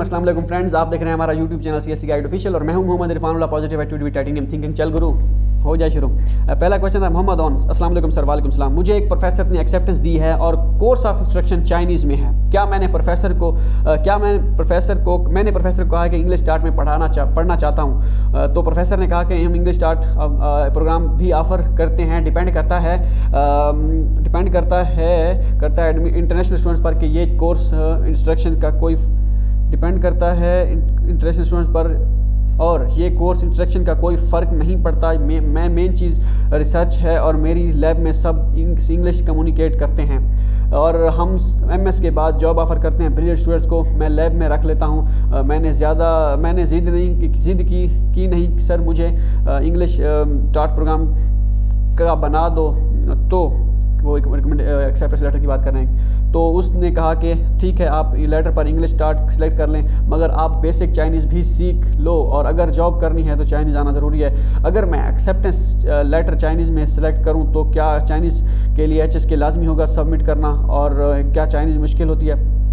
अस्सलाम फ्रेंड्स, आप देख रहे हैं हमारा YouTube channel C S guide official और मैं हूँ Mohammad Irfan positive attitude titanium thinking चल गुरु हो जाए शुरू। पहला क्वेश्चन था मोहम्मद ऑन वालेकुम सर, वालेकुम सलाम। मुझे एक प्रोफेसर ने एक्सेप्टेंस दी है और कोर्स ऑफ़ इंस्ट्रक्शन चाइनीज़ में है। क्या मैंने प्रोफेसर को क्या मैं प्रोफेसर को, मैंने प्रोफेसर को कहा कि इंग्लिश स्टार्ट में पढ़ाना चा, पढ़ना चाहता हूँ। तो प्रोफेसर ने कहा कि हम इंग्लिश स्टार्ट प्रोग्राम भी ऑफ़र करते हैं। डिपेंड करता है डिपेंड करता है करता है इंटरनेशनल स्टूडेंट्स पर कि ये कोर्स इंस्ट्रक्शन का कोई डिपेंड करता है इंटरनेशनल स्टूडेंट्स पर और ये कोर्स इंस्ट्रक्शन का कोई फ़र्क नहीं पड़ता। मैं मेन चीज़ रिसर्च है और मेरी लैब में सब इंग्लिश कम्युनिकेट करते हैं। और हम एमएस के बाद जॉब ऑफ़र करते हैं ब्रिलियंट स्टूडेंट्स को। मैं लैब में रख लेता हूँ। मैंने ज़्यादा, मैंने ज़िद नहीं ज़िद की की नहीं सर मुझे इंग्लिश स्टार्ट प्रोग्राम का बना दो। तो वो एक एक्सेप्टेंस लेटर की बात कर रहे हैं। तो उसने कहा कि, ठीक है, आप लेटर पर इंग्लिश स्टार्ट सेलेक्ट कर लें, मगर आप बेसिक चाइनीज़ भी सीख लो, और अगर जॉब करनी है तो चाइनीज़ आना ज़रूरी है। अगर मैं एक्सेप्टेंस लेटर चाइनीज़ में सेलेक्ट करूँ तो क्या चाइनीज़ के लिए एच एस के लाजमी होगा सबमिट करना, और क्या चाइनीज़ मुश्किल होती है?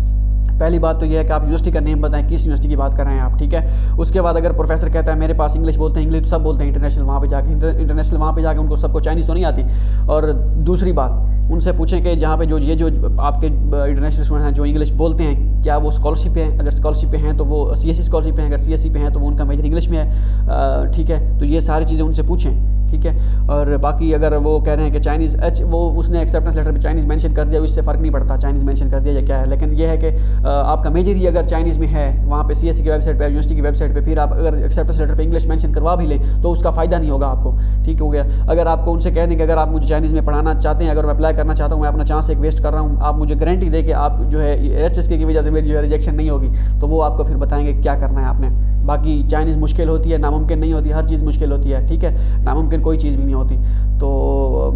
पहली बात तो यह है कि आप यूनिवर्सिटी का नेम बताएँ, किस यूनिवर्सिटी की बात कर रहे हैं आप, ठीक है? उसके बाद अगर प्रोफेसर कहता है, मेरे पास इंग्लिश बोलते हैं इंग्लिश तो सब बोलते हैं इंटरनेशनल वहाँ पर जाकर इंटरनेशनल वहाँ पे जाकर उनको सबको चाइनीज़ तो नहीं आती? और दूसरी बात, उनसे पूछें कि जहाँ पे जो, ये जो आपके इंटरनेशनल स्टूडेंट हैं जो इंग्लिश बोलते हैं, क्या वो स्कॉलरशिप हैं? अगर स्कॉलरशिप पे हैं तो वो सी एस सी स्कॉलरशिप हैं, अगर सी एस सी पे हैं तो वो उनका मेजर इंग्लिश में है ठीक है? तो ये सारी चीज़ें उनसे पूछें। ठीक है? और बाकी अगर वो कह रहे हैं कि चाइनीज़ एच, वो उसने एक्सेप्टेंस लेटर में चाइनीज़ मेंशन कर दिया इससे फ़र्क नहीं पड़ता चाइनीज़ मेंशन कर दिया या क्या है? लेकिन ये है कि आपका मेजर ही अगर चाइनीज़ में है, वहाँ पे सीएससी की वेबसाइट पे यूनिवर्सिटी की वेबसाइट पे, फिर आप अगर एक्सेप्टेंस लेटर पर इंग्लिश मैंशन करवा भी लें तो उसका फ़ायदा नहीं होगा आपको। ठीक हो गया? अगर आपको उनसे कह दें कि अगर आप मुझे चाइनीज़ में पढ़ाना चाहते हैं, अगर मैं अप्लाई करना चाहता हूँ, मैं अपना चांस एक वेस्ट कर रहा हूँ, आप मुझे गारंटी दे कि आप जो है एच एस की वजह से मेरी जो है रिजेक्शन नहीं होगी तो वो आपको फिर बताएँगे क्या करना है आपने। बाकी चाइनीज़ मुश्किल होती है, नामुमकिन नहीं होती, हर चीज़ मुश्किल होती है, ठीक है? नामुमकिन कोई चीज़ भी नहीं होती। तो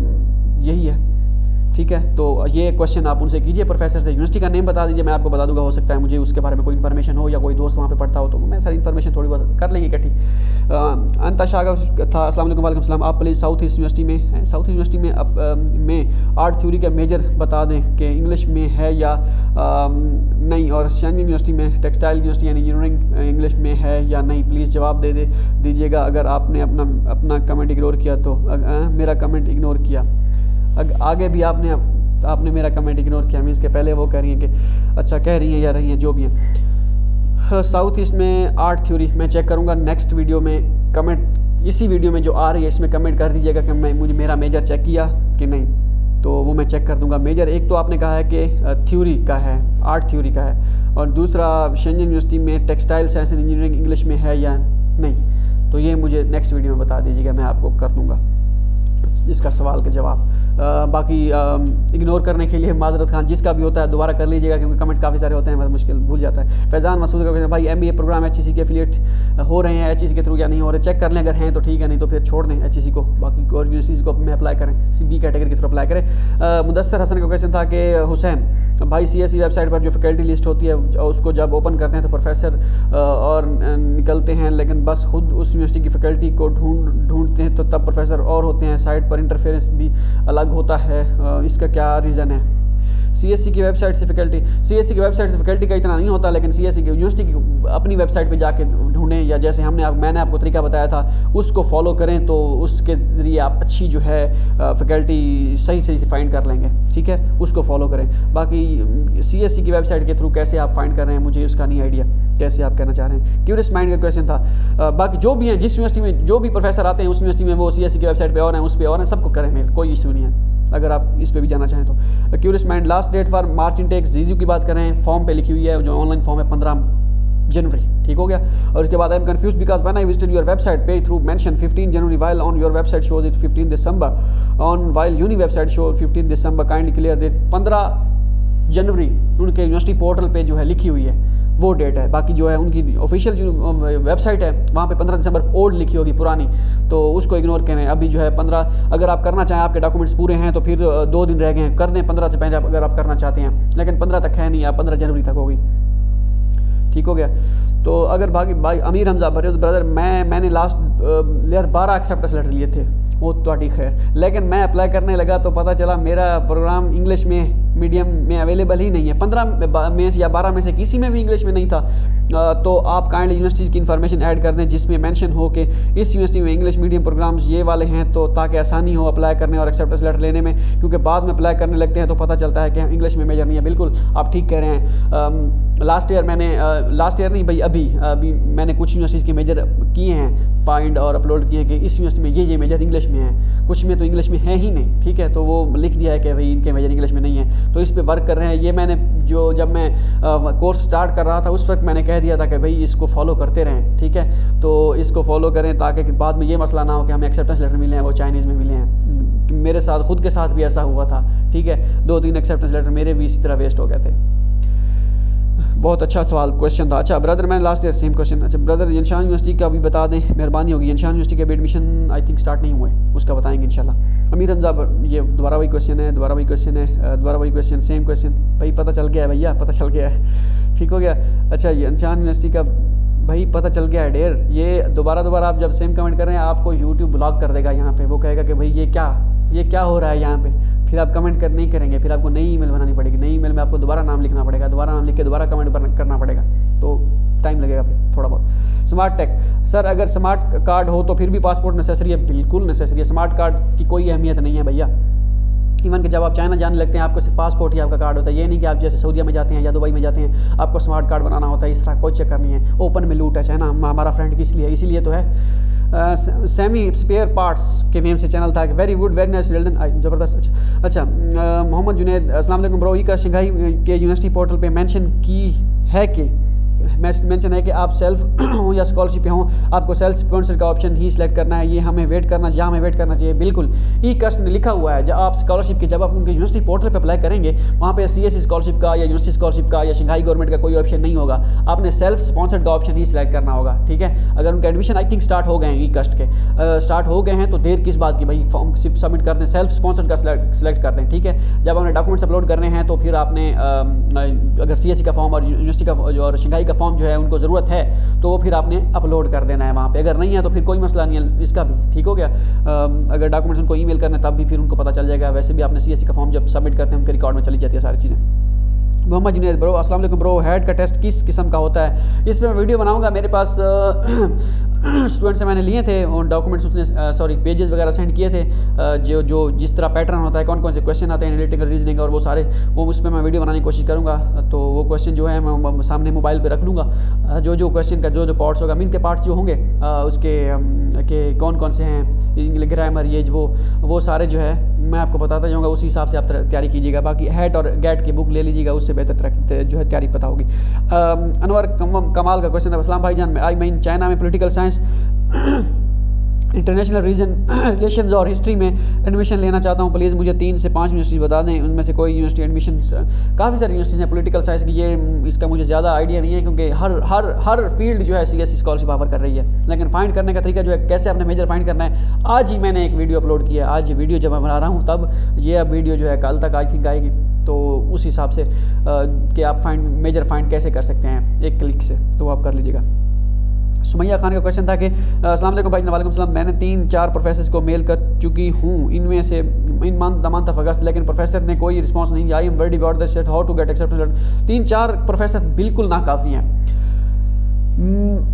यही है। ठीक है? तो ये क्वेश्चन आप उनसे कीजिए प्रोफेसर से यूनिवर्सिटी का नेम बता दीजिए मैं आपको बता दूँगा हो सकता है मुझे उसके बारे में कोई इन्फॉर्मेशन हो या कोई दोस्त वहाँ पे पढ़ता हो तो मैं सारी इन्फॉर्मेशन थोड़ी बहुत कर लेंगे इकट्ठी अंता शाह था असल वालेकुम आप प्लीज़ साउथ ईस्ट यूनिवर्सिटी में साउथ यूनिवर्सिटी में अब में आर्ट थ्योरी का मेजर बता दें कि इंग्लिश में है या आ, नहीं और शैन यूनिवर्सिटी में टेक्सटाइल यूनिवर्सिटी यानी इंजीनियरिंग इंग्लिश में है या नहीं प्लीज़ जवाब दे दे दीजिएगा। अगर आपने अपना अपना कमेंट इग्नोर किया तो आ, मेरा कमेंट इग्नोर किया। आगे भी आपने आपने मेरा कमेंट इग्नोर किया। मीन्स के पहले वो कह रही हैं कि अच्छा कह रही हैं या रही हैं, जो भी हैं। साउथ ईस्ट में आर्ट थ्योरी मैं चेक करूँगा नेक्स्ट वीडियो में। कमेंट इसी वीडियो में जो आ रही है, इसमें कमेंट कर दीजिएगा कि मैं, मुझे, मेरा मेजर चेक किया कि नहीं। तो वो मैं चेक कर दूँगा। मेजर एक तो आपने कहा है कि थ्योरी का है आर्ट थ्योरी का है। और दूसरा शेंजन यूनिवर्सिटी में textile science and engineering English में है या नहीं? तो ये मुझे नेक्स्ट वीडियो में बता दीजिएगा, मैं आपको कर दूँगा। इसका सवाल का जवाब। बाकी इग्नोर करने के लिए माजरत खान, जिसका भी होता है, दोबारा कर लीजिएगा, क्योंकि कमेंट काफ़ी सारे होते हैं मतलब मुश्किल भूल जाता है। फैज़ान मसूद का कहते भाई एम बी प्रोग्राम एच के एफिलिएट हो रहे हैं एच के थ्रू या नहीं हो रहे चेक कर लें, अगर हैं तो ठीक है, नहीं तो फिर छोड़ दें एच को। बाकी और यूनिवर्सिटीज़ को में अप्लाई करें, सी बी कैटेगरी के थ्रू अप्लाई करें। मुदसर हसन का क्वेश्चन था कि, हुसैन, भाई सी वेबसाइट पर जो फैकल्टी लिस्ट होती है उसको जब ओपन करते हैं तो प्रोफेसर और निकलते हैं, लेकिन बस खुद उस यूनिवर्सिटी की फैकल्टी को ढूंढ, ढूंढते हैं तो तब प्रोफेसर और होते हैं साइट पर इंटरफेरेंस भी अलग होता है। इसका क्या रीज़न है? CSC की वेबसाइट से फैकल्टी CSC की वेबसाइट से फैकल्टी का इतना नहीं होता, लेकिन CSC की यूनिवर्सिटी की अपनी वेबसाइट पे जाके ढूंढें, या जैसे हमने आप, मैंने आपको तरीका बताया था, उसको फॉलो करें तो उसके ज़रिए आप अच्छी जो है फैकल्टी सही सही से फाइंड कर लेंगे, ठीक है? उसको फॉलो करें। बाकी CSC की वेबसाइट के थ्रू कैसे आप फाइंड कर रहे हैं, मुझे उसका नहीं आइडिया कैसे आप कहना चाह रहे हैं। क्यूरियस माइंड का क्वेश्चन था। बाकी जो भी हैं, जिस यूनिवर्सिटी में, जो भी प्रोफेसर आते हैं, उस यूनिवर्सिटी में वो सी की वेबसाइट पर और हैं, उस पर और हैं, सबको करें मेल कोई इशू नहीं है। अगर आप इस पर भी जाना चाहें तो। Curious mind last date for March intakes जीजू की बात करें फॉर्म पे लिखी हुई है, जो ऑनलाइन फॉर्म है, पंद्रह जनवरी। ठीक हो गया? और उसके बाद I am confuse because when I visited your website पे through mention 15 January while on your website shows it 15 December on while uni website show 15 December kindly clear the 15 January, उनके यूनिवर्सिटी पोर्टल पे जो है लिखी हुई है। वो date है। बाकी जो है, उनकी ऑफिशियल जो वेबसाइट है, वहाँ पे 15 दिसंबर ओल्ड लिखी होगी पुरानी। तो उसको इग्नोर करें। अभी जो है 15 अगर आप करना चाहें, आपके डॉक्यूमेंट्स पूरे हैं तो फिर दो दिन रह गए हैं। कर दें पंद्रह से पहले अगर आप करना चाहते हैं। लेकिन पंद्रह तक है नहीं आप पंद्रह जनवरी तक होगी। ठीक हो गया? तो अगर बाकी भाई, अमीर हमजा भरे तो ब्रदर मैं, मैंने लास्ट लेयर बारह एक्सेप्टेंस लेटर लिए थे। वो तो खैर लेकिन मैं अप्लाई करने लगा तो पता चला मेरा प्रोग्राम इंग्लिश में मीडियम में अवेलेबल ही नहीं है। पंद्रह में से या बारह में से किसी में भी इंग्लिश में नहीं था। तो आप काइंड यूनिवर्सिटीज़ की इन्फॉर्मेशन ऐड कर दें जिसमें मेंशन हो कि इस यूनिवर्सिटी में इंग्लिश मीडियम प्रोग्राम्स ये वाले हैं तो ताकि आसानी हो अप्लाई करने और एक्सेप्टेंस लेटर लेने में। क्योंकि बाद में अप्लाई करने लगते हैं तो पता चलता है कि हम इंग्लिश में मेजर नहीं है। बिल्कुल, आप ठीक कह रहे हैं। लास्ट ईयर मैंने लास्ट ईयर नहीं, भाई, अभी अभी मैंने कुछ यूनिवर्सिटीज़ के मेजर किए हैं फाइंड और अपलोड किए हैं कि इस यूनिवर्सिटी में ये ये मेजर इंग्लिश में है। कुछ में तो इंग्लिश में है ही नहीं, ठीक है? तो वो लिख दिया है कि भाई इनके मेजर इंग्लिश में नहीं है। तो इस पर वर्क कर रहे हैं। ये मैंने जो जब मैं कोर्स स्टार्ट कर रहा था, उस वक्त मैंने कह दिया था कि भाई इसको फॉलो करते रहें, ठीक है? तो इसको फॉलो करें ताकि बाद में ये मसला ना हो कि हमें एक्सेप्टेंस लेटर मिले हैं, वो चाइनीज़ में मिले हैं। मेरे साथ, खुद के साथ भी ऐसा हुआ था, ठीक है? दो तीन एक्सेप्टेंस लेटर मेरे भी इसी तरह वेस्ट हो गए थे। बहुत अच्छा सवाल क्वेश्चन था। अच्छा ब्रदर मैंने लास्ट ईयर सेम क्वेश्चन अच्छा ब्रदर इंशान यूनिवर्सिटी का भी बता दें, मेहरबानी होगी। इंशान यूनिवर्सिटी के भी एडमिशन आई थिंक स्टार्ट नहीं हुए, उसका बताएँगे इंशाल्लाह। अमीर हमजा ये दोबारा वही क्वेश्चन है, दोबारा वही क्वेश्चन है दोबारा वही क्वेश्चन सेम क्वेश्चन भाई, पता चल गया है भैया, पता चल गया है। ठीक हो गया? अच्छा ये यूनिवर्सिटी का भाई, पता चल गया है डेर। ये दोबारा दोबारा आप जब सेम कमेंट कर रहे हैं, आपको यूट्यूब ब्लॉक कर देगा यहाँ पर वो कहेगा कि भाई, ये क्या ये क्या हो रहा है यहाँ पे? फिर आप कमेंट कर, नहीं करेंगे, फिर आपको नई ईमेल बनानी पड़ेगी। नई ईमेल में आपको दोबारा नाम लिखना पड़ेगा, दोबारा नाम लिख के दोबारा कमेंट करना पड़ेगा। तो टाइम लगेगा फिर, थोड़ा बहुत। स्मार्ट टेक सर अगर स्मार्ट कार्ड हो तो फिर भी पासपोर्ट नेसेसरी है? बिल्कुल नेसेसरी है। स्मार्ट कार्ड की कोई अहमियत नहीं है, भैया। इवन कि जब आप चाइना जाने लगते हैं, आपको सिर्फ़ पासपोर्ट ही आपका कार्ड होता है। ये नहीं कि आप जैसे सऊदिया में जाते हैं या दुबई में जाते हैं, आपको स्मार्ट कार्ड बनाना होता है। इस तरह कोई चक्कर नहीं है। ओपन में लूट है चाइना हमारा फ्रेंड किस लिए इसीलिए तो है। सेमी स्पेयर पार्ट्स के नेम से चैनल था। Very good very nice well done ज़बरदस्त अच्छा अच्छा मोहम्मद जुनेद असलम ब्रो। का शंघाई के यूनिवर्सिटी पोर्टल पर मैंशन की है कि मेंशन है कि आप सेल्फ हों या स्कॉलरशिप हों, आपको सेल्फ स्पॉन्सर का ऑप्शन ही सिलेक्ट करना है। ये हमें वेट करना, यहाँ हमें वेट करना चाहिए। बिल्कुल। ई कस्ट ने लिखा हुआ है, जब आप स्कॉलरशिप की, जब आप उनके यूनिवर्सिटी पोर्टल पर अप्लाई करेंगे, वहाँ पे सी एस स्कॉलरशिप का या यूनिवर्सिटी स्कॉलरशिप का या शंघाई गवर्नमेंट का कोई ऑप्शन नहीं होगा। आपने सेल्फ स्पॉन्सर्ड का ऑप्शन ही सिलेक्ट करना होगा, ठीक है? अगर उनके एडमिशन आई थिंक स्टार्ट हो गए हैं ई कस्ट के स्टार्ट हो गए हैं तो देर किस बात की? भाई फॉर्म सबमिट कर दें सेल्फ स्पॉन्सर्ड का सिलेक्ट कर दें, ठीक है? जब आपने डॉक्यूमेंट्स अपलोड करने हैं तो फिर आपने अगर सी का फॉर्म और यूनिवर्सिटी का और शंघाई का फॉर्म जो है, उनको ज़रूरत है तो वो फिर आपने अपलोड कर देना है वहाँ पे। अगर नहीं है तो फिर कोई मसला नहीं है, इसका भी। ठीक हो गया? अगर डॉक्यूमेंट्स उनको ईमेल करने तब भी फिर उनको पता चल जाएगा। वैसे भी आपने सीएससी का फॉर्म जब सबमिट करते हैं, उनके रिकॉर्ड में चली जाती है सारी चीज़ें। मोहम्मद जुनेद, ब्रो, अस्सलाम ब्रो, हेड का टेस्ट किस किस्म का होता है? इस पर मैं वीडियो बनाऊँगा, मेरे पास स्टूडेंट से मैंने लिए थे और डॉक्यूमेंट्स उसने सॉरी पेजेस वगैरह सेंड किए थे जो जो जिस तरह पैटर्न होता है कौन कौन से क्वेश्चन आते हैं एनालिटिकल रीजनिंग और वो सारे, वो उस पर मैं वीडियो बनाने की कोशिश करूँगा। तो वो क्वेश्चन जो है, मैं सामने मोबाइल पर रख लूँगा। जो जो क्वेश्चन का, जो जो पार्ट्स होगा मीन के पार्ट्स जो होंगे उसके के कौन कौन से हैं ग्रामर ये, वो वो सारे जो है, मैं आपको बताता जाऊँगा, उसी हिसाब से आप तैयारी कीजिएगा। बाकी हैट और गैट की बुक ले लीजिएगा, उससे बेहतर तरह की जो है तैयारी पता होगी। अनवर कमाल का क्वेश्चन है। भाई जान आई मीन चाइना में political science international region relation और हिस्ट्री में एडमिशन लेना चाहता हूँ। प्लीज़ मुझे तीन से पाँच यूनिवर्सिटी बता दें। उनमें से कोई यूनिवर्सिटी एडमिशन काफ़ी सारी यूनिवर्सिटी हैं पोलिटिकल साइंस की। ये इसका मुझे ज़्यादा आइडिया नहीं है क्योंकि हर हर हर फ़ील्ड जो है सी एस स्कॉलरशिप ऑफ़र कर रही है। लेकिन फाइंड करने का तरीका जो है, कैसे अपने मेजर फाइंड करना है, आज ही मैंने एक वीडियो अपलोड किया आज वीडियो जब मैं बना रहा हूँ, तब ये वीडियो जो है कल तक आई थिंक आएगी। तो उस हिसाब से कि आप फाइंड मेजर फाइंड कैसे कर सकते हैं, एक क्लिक से तो आप कर लीजिएगा। सुमैया खान का क्वेश्चन था कि असल भाई, वालेकुम सलाम। मैंने तीन, चार प्रोफेसर को मेल कर चुकी हूँ। इनमें से, in month the month of August लेकिन प्रोफेसर ने कोई रिस्पॉन्स नहीं। I am very about set how to get accept तीन, चार प्रोफेसर बिल्कुल नाकाफ़ी हैं।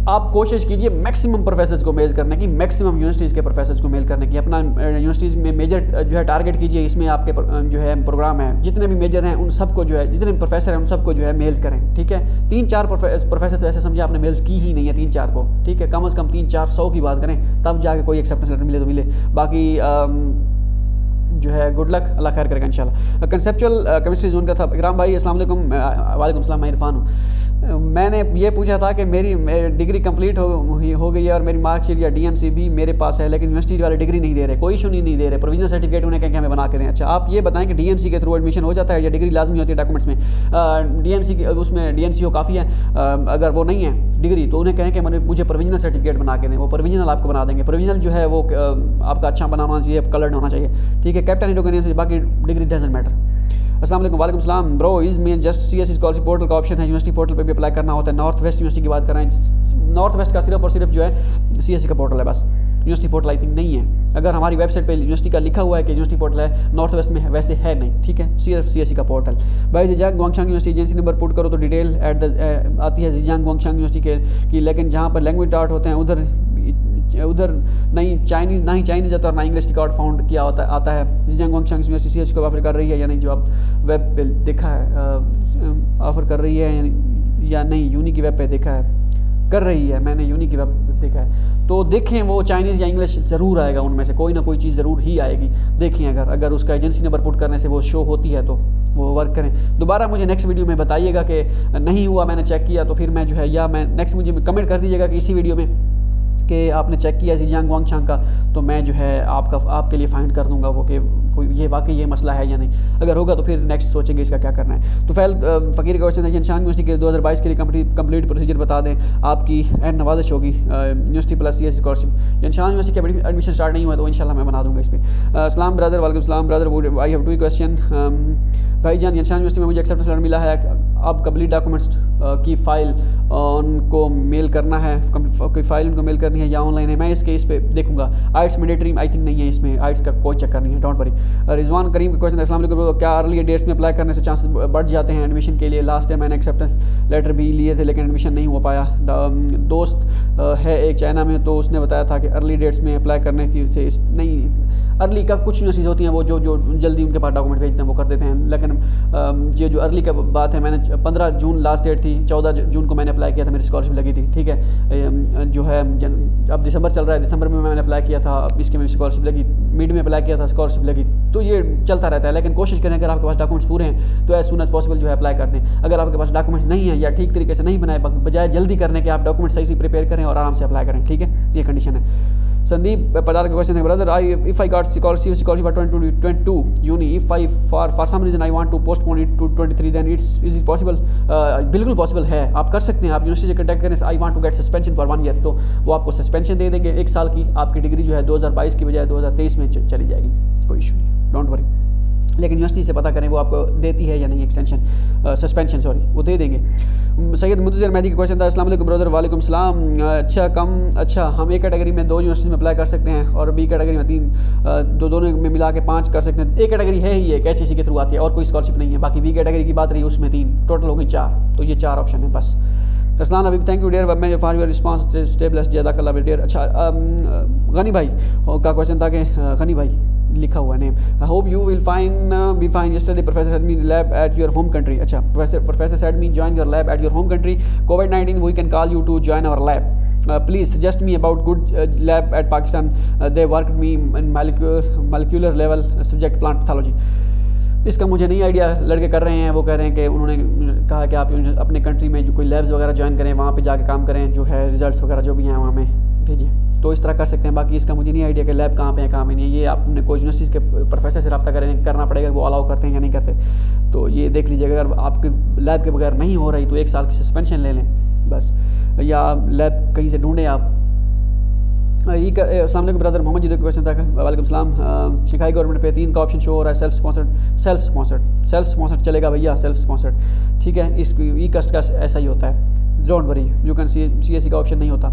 आप कोशिश कीजिए मैक्सिमम प्रोफेसर्स को मेल करने की मैक्सिमम यूनिवर्सिटीज़ के प्रोफेसर्स को मेल करने की। अपना यूनिवर्सिटीज़ में मेजर जो है टारगेट कीजिए, इसमें आपके जो है प्रोग्राम है। जितने भी मेजर हैं, उन सबको जो है, जितने भी प्रोफेसर हैं, उन सबको जो है मेल्स करें, ठीक है? तीन चार प्रोफेसर तो ऐसे समझे आपने मेल्स की ही नहीं है तीन चार को, ठीक है? कम अज़ कम तीन चार सौ की बात करें, तब जाके कोई एक्सेप्टेंस लेटर मिले तो मिले। बाकी जो है गुड लक अल्लाह खैर करेगा इंशाल्लाह। कंसेप्चुअल केमिस्ट्री जोन का था। इकराम भाई अस्सलाम वालेकुम। वालेकुम सलाम मैं इरफान हूँ। मैंने ये पूछा था कि मेरी डिग्री कंप्लीट हो हो गई है और मेरी मार्कशीट या डीएमसी भी मेरे पास है लेकिन यूनिवर्सिटी वाले डिग्री नहीं दे रहे कोई इशू नहीं, दे रहे। प्रोविजनल सर्टिफिकेट उन्हें कहें हमें बना के दें। अच्छा आप ये बताएँ कि डीएमसी के थ्रू एडमिशन हो जाता है या डिग्री लाजमी होती है डॉक्यूमेंट्स में? डीएमसी की उसमें डीएमसी हो काफ़ी है। अगर वो नहीं है डिग्री तो उन्हें कहें कि मुझे प्रोविजनल सर्टिफिकेट बना के दें। वो प्रोविजनल आपको बना देंगे। प्रोविजनल जो है वो आपका अच्छा बनाना चाहिए कलर्ड होना चाहिए। ठीक है? है कैप्टन हीरो का नहीं बाकी डिग्री डजेंट मैटर असल वालेकुम सलाम। Bro is me just C S scholarship portal का ऑप्शन है। यूनिवर्सिटी पोर्टल पे भी अप्लाई करना होता है। नॉर्थ वेस्ट यूनिवर्सिटी की बात कर रहे हैं। नॉर्थ वेस्ट का सिर्फ़ और सिर्फ़ जो है सी एस का पोर्टल है बस। यूनिवर्सिटी पोर्टल आई थिंक नहीं है। अगर हमारी वेबसाइट पे यूनिवर्सिटी का लिखा हुआ है कि यूनिवर्सिटी पोर्टल है नॉर्थ वेस्ट में वैसे है नहीं, ठीक है? सिर्फ़ सी एस का पोर्टल भाई जिजांग गुआंगशांग यूनिवर्सिटी एजेंसी नंबर पुट करो तो डिटेल एट द आती है जिजांग गुआंगशांग यूनिवर्सिटी के, की लेकिन जहाँ पर लैंग्वेज डार्ट होते हैं, उधर उधर नहीं, चाइनीज़, ना ही चाइनीज़ आता और ना इंग्लिश रिकॉर्ड फाउंड किया होता, आता है। जिजांग वांगशांग सी को ऑफ़र कर रही है या नहीं, जो आप वेब पे देखा है ऑफ़र कर रही है या नहीं यूनी की वेब पे देखा है। कर रही है, मैंने यूनी की वेब देखा है। तो देखें वो चाइनीज़ या इंग्लिश ज़रूर आएगा उनमें से, कोई ना कोई चीज़ ज़रूर ही आएगी। देखें अगर अगर उसका एजेंसी नंबर पुट करने से वो शो होती है तो वो वर्क करें। दोबारा मुझे नेक्स्ट वीडियो में बताइएगा कि नहीं हुआ, मैंने चेक किया तो फिर मैं जो है, या मैं नेक्स्ट मुझे कमेंट कर दीजिएगा कि इसी वीडियो में कि आपने चेक किया जी जियांग वांग छांग का तो मैं जो है आपका, आपके लिए फाइंड कर दूँगा वो कि कोई ये वाकई ये मसला है या नहीं। अगर होगा तो फिर नेक्स्ट सोचेंगे इसका क्या करना है। तो फैल फ़कीर का क्वेश्चन है जनशान यूनिवर्सिटी के 2022 के लिए कंप्लीट प्रोसीजर बता दें। आपकी एंड नवाजिश होगी university plus C S scholarship जनशान university के एडमिशन स्टार्ट नहीं हुआ तो इन मैं बना दूँगा इस पर असलम ब्रदर वालेकुम brother I have two question भाई जान जनशान यूनिवर्सिटी में मुझे एक्सेप्टेंस लेटर मिला है। अब कंप्लीट डॉक्यूमेंट्स की फ़ाइल उनको मेल करना है। कोई फ़ाइल उनको मेल करनी है या ऑनलाइन है, मैं इस केस पे देखूँगा। आइट्स मैंडेटरी आई थिंक नहीं है इसमें। आइट्स का कोई चक्कर नहीं है डोंट वरी रिजवान करीम का क्वेश्चन वालेकुम क्या अर्ली डेट्स में अप्लाई करने से चांसेस बढ़ जाते हैं एडमिशन के लिए? लास्ट टाइम मैंने एक्सेप्टेंस लेटर भी लिए थे, लेकिन एडमिशन नहीं हो पाया। दोस्त है एक चाइना में तो उसने बताया था कि अर्ली डेट्स में अप्लाई करने की से नहीं अर्ली का कुछ यूनिवर्सिटीज़ होती हैं, वो जो जो जल्दी उनके पास डॉक्यूमेंट भेजते हैं, वो कर देते हैं। लेकिन ये जो अर्ली का बात है, मैंने पंद्रह जून लास्ट डेट थी, चौदह जून को मैंने अप्लाई किया था, मेरी स्कॉलरशिप लगी थी, ठीक है? जो है अब दिसंबर चल रहा है, दिसंबर में मैंने अप्लाई किया था इसके में स्कॉलरशिप लगी मिड में अप्लाई किया था स्कॉलरशिप लगी तो ये चलता रहता है, लेकिन कोशिश करें अगर आपके पास डॉक्यूमेंट्स पूरे हैं तो एज सुन एज पॉसिबल जो है अप्लाई कर दें। अगर आपके पास डॉक्यूमेंट्स नहीं है या ठीक तरीके से नहीं बनाए बजाय जल्दी करने के आप डॉक्यूमेंट सही से प्रिपेयर करें और आराम से अप्लाई करें, ठीक है? ये कंडीशन है। संदीप पटार का क्वेश्चन है brother I if I got scholarship scholarship for 2022 uni if I for for some reason I want to postpone it to 23 then it's is is possible बिल्कुल पॉसिबल है। आप कर सकते हैं। आप यूनिवर्सिटी से कॉन्टैक्ट करें। I want to get suspension for one year तो वो आपको सस्पेंशन दे देंगे एक साल की। आपकी डिग्री जो है 2022 की बजाय 2023 में चली जाएगी। कोई इशू नहीं। डोंट वरी लेकिन यूनिवर्सिटी से पता करें वो आपको देती है या नहीं एक्सटेंशन सस्पेंशन सॉरी वो दे देंगे। सैयद मुतजर मेहदी का क्वेश्चन था वालेकुम ब्रदर वालेकुम सलाम अच्छा कम अच्छा हम एक कैटेगरी में दो यूनिवर्सिटी में अप्लाई कर सकते हैं और बी कैटेगरी में तीन दो, दोनों में मिला के पाँच कर सकते हैं। एक कैटेगरी है ही एक एच के थ्रू आती है, और कोई स्कॉलरशिप नहीं है। बाकी बी कैटेगरी की बात रही, उसमें तीन टोटल हो गई चार तो ये चार ऑप्शन है, बस। असलान अभी थैंक यू डियर मैं फॉर योर रिस्पॉन्स स्टेबलेस ज़्यादा कल डियर अच्छा गनी भाई का क्वेश्चन था कि गनी भाई लिखा हुआ name I hope you will fine be fine yesterday professor said me lab at your home country अच्छा professor professor said me join your lab at your home country covid nineteen we can call you to join our lab please suggest me about good lab at Pakistan they work me in molecular level subject plant pathology इसका मुझे नहीं idea लड़के कर रहे हैं, वो कह रहे हैं कि उन्होंने कहा कि आप अपने कंट्री में जो कोई लैब्स वगैरह ज्वाइन करें, वहाँ पे जाके काम करें, जो है रिजल्ट्स वगैरह जो भी हैं वहाँ में, भेजिए। तो इस तरह कर सकते हैं। बाकी इसका मुझे नहीं आइडिया कि लैब कहाँ पे है, कहाँ पे नहीं है। ये आपने कोई यूनिवर्सिटीज़ के प्रोफेसर से रब्ता करें, करना पड़ेगा वो अलाउ करते हैं या नहीं करते। तो ये देख लीजिएगा, अगर आपके लैब के बगैर नहीं हो रही तो एक साल की सस्पेंशन ले लें, बस। या लैब कहीं से ढूंढें आप। असल ब्रदर मोहम्मद जी का क्वेश्चन था वालेकुम सलाम। शिकाई गवर्नमेंट पे तीन का ऑप्शन शो हो रहा है self sponsored self sponsored self sponsored चलेगा भैया सेल्फ स्पॉन्सर्ड ठीक है, इस ई कस्ट का ऐसा ही होता है। Don't worry you can see C S C का ऑप्शन नहीं होता।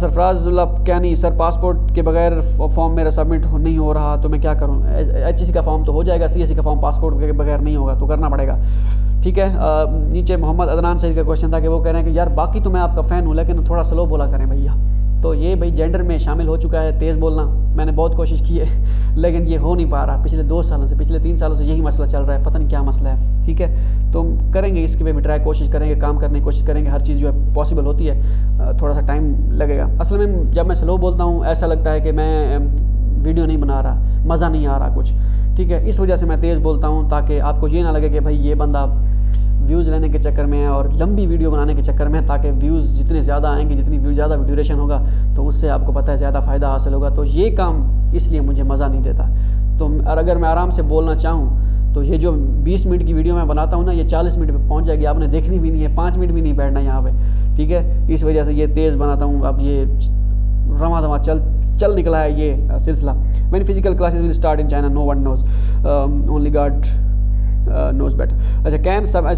सरफराज क्या नहीं सर पासपोर्ट के बगैर फॉर्म मेरा सबमिट नहीं हो रहा तो मैं क्या करूँ? एच का फॉर्म तो हो जाएगा सी एस सी का फॉर्म पासपोर्ट के बगैर नहीं होगा तो करना पड़ेगा। ठीक है? आ, नीचे मोहम्मद अदनान सईद का क्वेश्चन था कि वो कह रहे हैं कि यार बाकी तो मैं आपका फ़ैन हूँ लेकिन थोड़ा स्लो बोला करें भैया। तो ये भाई जेंडर में शामिल हो चुका है, तेज़ बोलना। मैंने बहुत कोशिश की है, लेकिन ये हो नहीं पा रहा। पिछले दो सालों से, पिछले तीन सालों से यही मसला चल रहा है, पता नहीं क्या मसला है, ठीक है? तो करेंगे इसके पे भी ट्राई कोशिश करेंगे, काम करने की कोशिश करेंगे, हर चीज़ जो है पॉसिबल होती है थोड़ा सा टाइम लगेगा। असल में जब मैं स्लो बोलता हूँ, ऐसा लगता है कि मैं वीडियो नहीं बना रहा, मज़ा नहीं आ रहा कुछ, ठीक है? इस वजह से मैं तेज़ बोलता हूँ, ताकि आपको ये ना लगे कि भाई ये बंदा व्यूज़ लेने के चक्कर में और लंबी वीडियो बनाने के चक्कर में ताकि व्यूज़ जितने ज़्यादा आएँगे, जितनी व्यू ज़्यादा ड्यूरेशन होगा तो उससे आपको पता है ज़्यादा फ़ायदा हासिल होगा। तो ये काम इसलिए मुझे मज़ा नहीं देता। तो अगर मैं आराम से बोलना चाहूँ तो ये जो 20 मिनट की वीडियो मैं बनाता हूँ ना, ये 40 मिनट पे पहुँच जाएगी। आपने देखनी भी नहीं है, पाँच मिनट भी नहीं बैठना यहाँ पे, ठीक है? इस वजह से ये तेज़ बनाता हूँ। अब ये रमा दमा चल चल निकला है ये सिलसिला। When physical classes will start in China no one knows only God knows better अच्छा कैन सब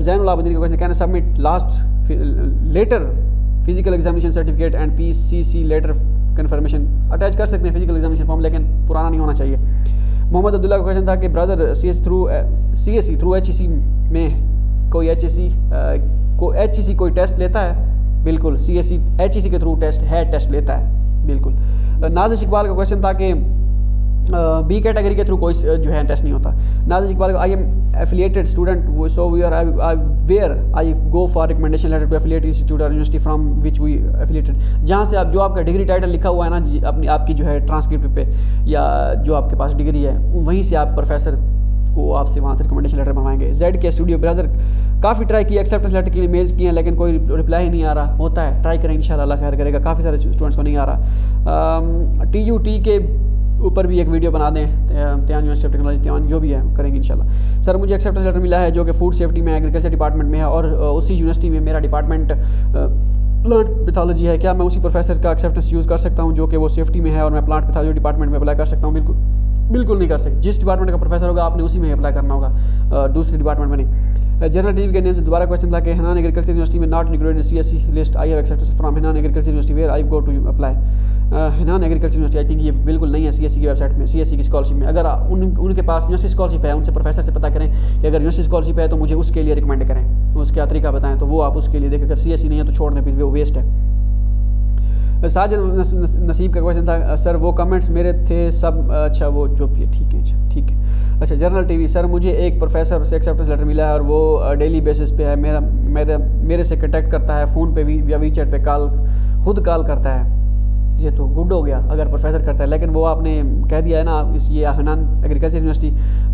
जैनुलाबुद्दीन का question can submit last letter physical examination certificate and P C C letter confirmation attach कर सकते हैं फ़िज़िकल एग्जामिनेशन फॉर्म लेकिन पुराना नहीं होना चाहिए। मोहम्मद अब्दुल्ला का क्वेश्चन था कि brother C S through C S C through H E C में कोई एच सी को एच ई सी कोई टेस्ट लेता है? बिल्कुल सी एस सी एच ई सी के थ्रू टेस्ट है टेस्ट लेता है। बिल्कुल। नाजिश इकबाल का क्वेश्चन था कि बी कैटेगरी के थ्रू कोई जो है टेस्ट नहीं होता। Nazish Iqbal I am affiliated student so we are I where I go for recommendation letter to affiliate institute और university from which we affiliated जहाँ से आप, जो आपका डिग्री टाइटल लिखा हुआ है ना अपनी, आपकी जो है ट्रांसक्रिप्ट पे, या जो आपके पास डिग्री है, वहीं से आप प्रोफेसर को आपसे वहाँ से रिकमेंडेशन लेटर बनवाएँगे। जेड के स्टूडियो ब्रदर काफ़ी ट्राई किया एक्सेप्टेंस लेटर के लिए मेल्स किए हैं, लेकिन कोई रिप्लाई नहीं आ रहा। होता है ट्राई करें इन शाला खैर करेगा। काफ़ी सारे स्टूडेंट्स को नहीं आ रहा। टी यू टी के ऊपर भी एक वीडियो बना दें त्यान यूनिवर्सिटी ऑफ़ टेक्नोलॉजी त्यान जो भी है, करेंगे इंशाल्लाह। सर, मुझे एक्सेप्टेंस लेटर मिला है जो कि फ़ूड सेफ्टी में एग्रीकल्चर डिपार्टमेंट में है और उसी यूनिवर्सिटी में मेरा डिपार्टमेंट प्लांट पैथोलॉजी है। क्या मैं उसी प्रोफेसर का एक्सेप्टेंस यूज़ कर सकता हूँ जो कि वो सेफ्टी में है और मैं प्लांट पैथोलॉजी डिपार्टमेंट में अप्लाई कर सकता हूँ? बिल्कुल बिल्कुल नहीं कर सकते। जिस डिपार्टमेंट का प्रोफेसर होगा, आपने उसी में अप्लाई करना होगा दूसरे डिपार्टमेंट में नहीं। जनरल टीवी के नेम से दोबारा क्वेश्चन था कि हनान एग्रीकल्चर यूनिवर्सिटी में not included C S C list I accept from Hunan agriculture university where I go to apply Hunan agriculture university I think ये बिल्कुल नहीं है सी एस सी की वेबसाइट में सी एस सी की स्कॉलरशिप में। अगर उन, उनके पास यूनिवर्सिटी स्कॉलरशिप है, उनसे प्रोफेसर से पता करें कि अगर यूनिवर्सिटी स्कॉलरशिप है तो मुझे उसके लिए रिकमेंड करें। उसका तरीका बताएँ तो वो आप उसके लिए देखें, अगर सी एस सी नहीं है तो छोड़ दें, फिर वो वेस्ट है। साजिद नसीब का क्वेश्चन था सर, वो कमेंट्स मेरे थे सब अच्छा वो जो भी ठीक है अच्छा ठीक है। अच्छा जर्नल टीवी सर, मुझे एक प्रोफेसर से एक्सेप्टेंस लेटर मिला है और वो डेली बेसिस पे है, मेरा, मेरे मेरे से कंटेक्ट करता है फ़ोन पे भी, या वी चैट पर कॉल, खुद कॉल करता है। ये तो गुड हो गया अगर प्रोफेसर करता है। लेकिन वो आपने कह दिया है ना इस ये हनान एग्रीकल्चर यूनिवर्सिटी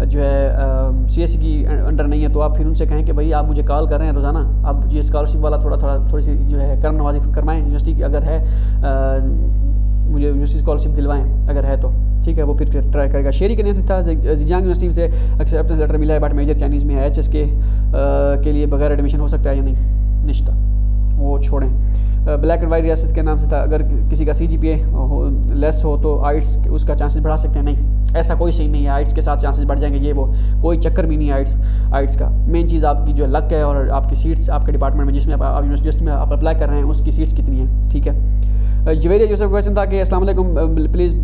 जो है सी एस सी की अंडर नहीं है तो आप फिर उनसे कहें कि भाई आप मुझे कॉल कर रहे हैं रोज़ाना। आप ये स्कॉलरशिप वाला थोड़ा थोड़ा थोड़ी सी जो है कर्म नवाजी करवाएँ यूनिवर्सिटी की अगर है आ, मुझे यूनिवर्सिटी स्कॉलरशिप दिलवाएँ अगर है तो। ठीक है वो फिर ट्राई करेगा। शेरी के नेम था जियांग यूनिवर्सिटी से एक्सेप्टेंस लेटर मिला है बट मेजर चाइनीज़ में है एच एस के लिए बगैर एडमिशन हो सकता है या नहीं? निश्ता वो छोड़ें। ब्लैक एंड वाइट रियासत के नाम से था। अगर किसी का सी जी पी ए लेस हो तो आइट्स उसका चांसेस बढ़ा सकते हैं। नहीं, ऐसा कोई सही नहीं है। आइट्स के साथ चांसेस बढ़ जाएँगे, ये वो, कोई चक्कर भी नहीं है आइट्स आइट्स का। मेन चीज़ आपकी जो लक है और आपकी सीट्स आपके डिपार्टमेंट में, जिसमें आप यूनिवर्सिटी में आप अप्लाई कर रहे हैं, उसकी सीट्स कितनी है? ठीक है? जवेरिया यूसफ क्वेश्चन था कि वालेकुम प्लीज़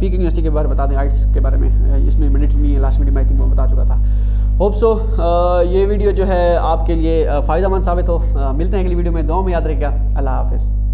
पी यूनिवर्सिटी के बारे में बता दें आइट्स के बारे में इसमें मैंडेटरी नहीं है लास्ट मीटिंग में आई थिंक वो बता चुका था। होप सो ये वीडियो जो है आपके लिए फ़ायदा मंद साबित हो। मिलते हैं अगली वीडियो में। दो में याद रखेगा अल्लाह हाफिज़।